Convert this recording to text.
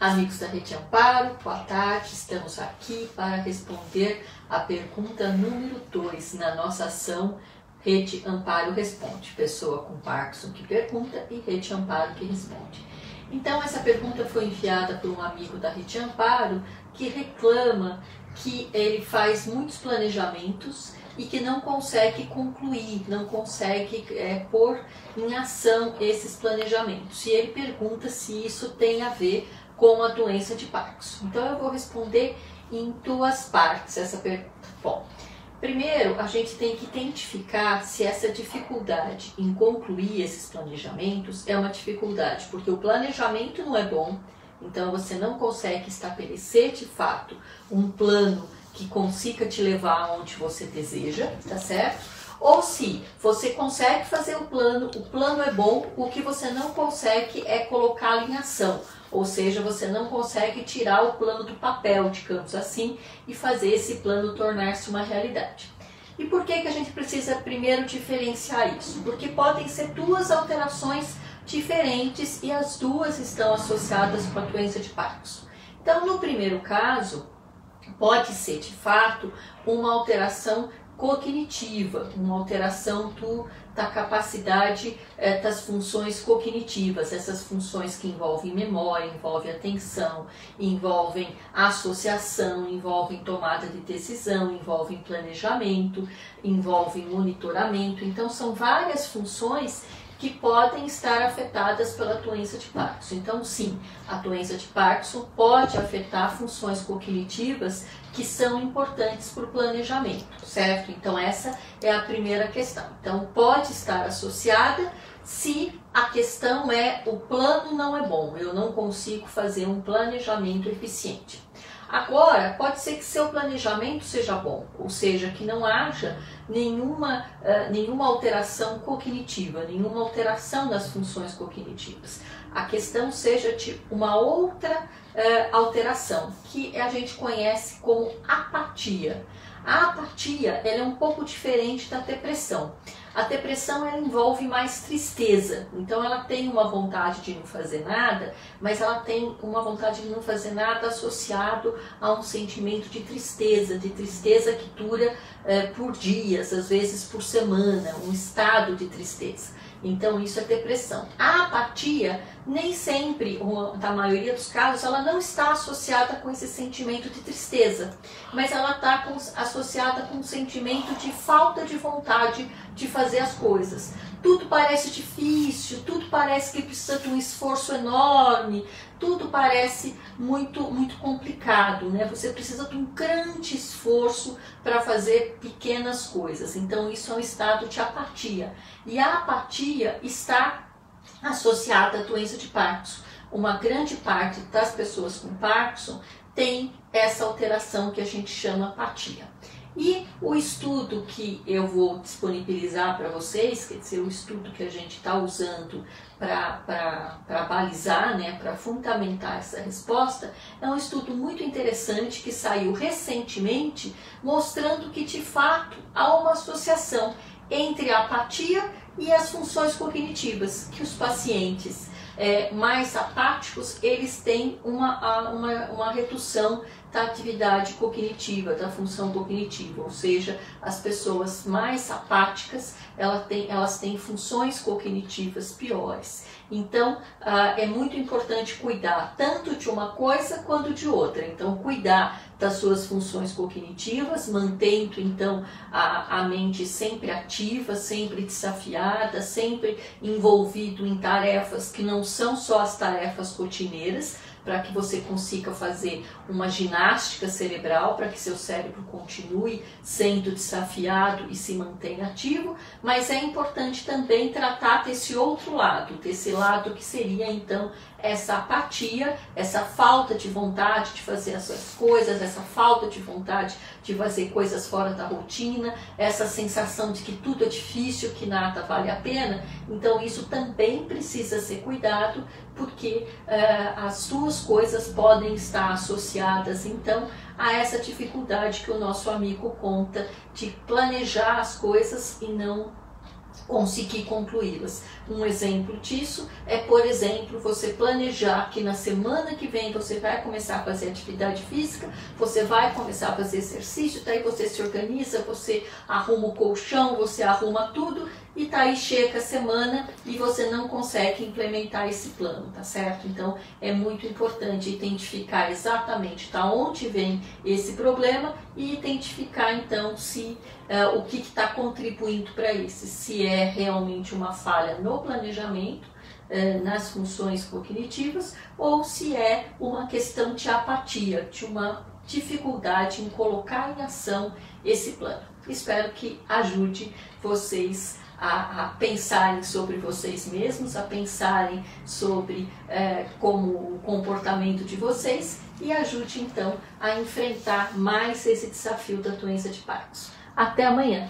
Amigos da Rede Amparo, boa tarde. Estamos aqui para responder a pergunta número 2 na nossa ação Rede Amparo Responde. Pessoa com Parkinson que pergunta e Rede Amparo que responde. Então, essa pergunta foi enviada por um amigo da Rede Amparo que reclama que ele faz muitos planejamentos e que não consegue concluir, não consegue é, pôr em ação esses planejamentos. E ele pergunta se isso tem a ver com a doença de Parkinson. Então eu vou responder em duas partes essa pergunta. Bom, primeiro a gente tem que identificar se essa dificuldade em concluir esses planejamentos é uma dificuldade, porque o planejamento não é bom, então você não consegue estabelecer de fato um plano que consiga te levar aonde você deseja, tá certo? Ou se você consegue fazer o plano, o plano é bom, o que você não consegue é colocá-lo em ação. Ou seja, você não consegue tirar o plano do papel, digamos assim, e fazer esse plano tornar-se uma realidade. E por que, que a gente precisa primeiro diferenciar isso? Porque podem ser duas alterações diferentes e as duas estão associadas com a doença de Parkinson. Então, no primeiro caso, pode ser de fato uma alteração cognitiva, uma alteração do, da capacidade é, das funções cognitivas, essas funções que envolvem memória, envolvem atenção, envolvem associação, envolvem tomada de decisão, envolvem planejamento, envolvem monitoramento. Então, são várias funções que podem estar afetadas pela doença de Parkinson. Então, sim, a doença de Parkinson pode afetar funções cognitivas que são importantes para o planejamento, certo? Então, essa é a primeira questão. Então, pode estar associada se a questão é o plano não é bom, eu não consigo fazer um planejamento eficiente. Agora, pode ser que seu planejamento seja bom, ou seja, que não haja nenhuma, uh, nenhuma alteração cognitiva, nenhuma alteração das funções cognitivas. A questão seja de uma outra uh, alteração, que a gente conhece como apatia. A apatia ela é um pouco diferente da depressão. A depressão ela envolve mais tristeza, então ela tem uma vontade de não fazer nada, mas ela tem uma vontade de não fazer nada associado a um sentimento de tristeza, de tristeza que dura é, por dias, às vezes por semana, um estado de tristeza. Então isso é depressão. A apatia nem sempre, ou na maioria dos casos, ela não está associada com esse sentimento de tristeza, mas ela está associada com um sentimento de falta de vontade de fazer as coisas. Tudo parece difícil, parece que precisa de um esforço enorme, tudo parece muito muito complicado, né? Você precisa de um grande esforço para fazer pequenas coisas. Então isso é um estado de apatia. E a apatia está associada à doença de Parkinson. Uma grande parte das pessoas com Parkinson tem essa alteração que a gente chama apatia. E o estudo que eu vou disponibilizar para vocês, quer dizer, o estudo que a gente está usando para balizar, né, para fundamentar essa resposta, é um estudo muito interessante que saiu recentemente, mostrando que de fato há uma associação entre a apatia e as funções cognitivas que os pacientes é, mais apáticos eles têm uma, uma, uma redução da atividade cognitiva, da função cognitiva, ou seja, as pessoas mais apáticas elas têm, elas têm funções cognitivas piores. Então, ah, é muito importante cuidar tanto de uma coisa quanto de outra. Então, cuidar das suas funções cognitivas, mantendo então a, a mente sempre ativa, sempre desafiada, sempre envolvido em tarefas que não são só as tarefas rotineiras, para que você consiga fazer uma ginástica cerebral, para que seu cérebro continue sendo desafiado e se mantenha ativo, mas é importante também tratar desse outro lado, desse lado que seria então essa apatia, essa falta de vontade de fazer as suas coisas, essa falta de vontade de fazer coisas fora da rotina, essa sensação de que tudo é difícil, que nada vale a pena. Então, isso também precisa ser cuidado, porque uh, as suas coisas podem estar associadas, então, a essa dificuldade que o nosso amigo conta de planejar as coisas e não conseguir concluí-las. Um exemplo disso é, por exemplo, você planejar que na semana que vem você vai começar a fazer atividade física, você vai começar a fazer exercício, daí você se organiza, você arruma o colchão, você arruma tudo e tá aí chega a semana e você não consegue implementar esse plano, tá certo? Então é muito importante identificar exatamente da onde vem esse problema e identificar então se uh, o que está contribuindo para isso, se é realmente uma falha no planejamento, uh, nas funções cognitivas, ou se é uma questão de apatia, de uma dificuldade em colocar em ação esse plano. Espero que ajude vocês a, a, pensarem sobre vocês mesmos, a pensarem sobre é, como o comportamento de vocês e ajude então a enfrentar mais esse desafio da doença de Parkinson. Até amanhã!